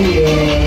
Ele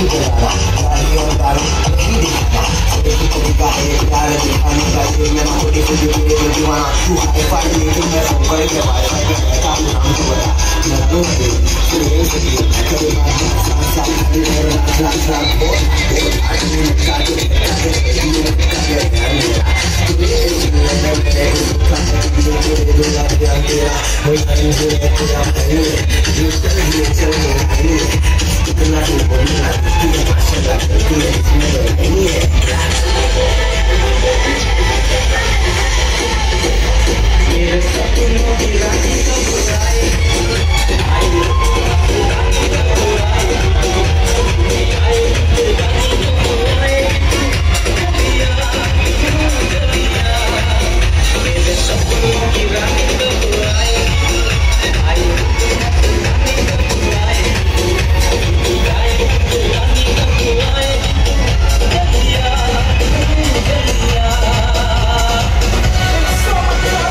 I'm gonna get you, I'm gonna get I'm gonna get you, I'm I'm gonna get you, I'm gonna get you, I'm I'm gonna get you, Take me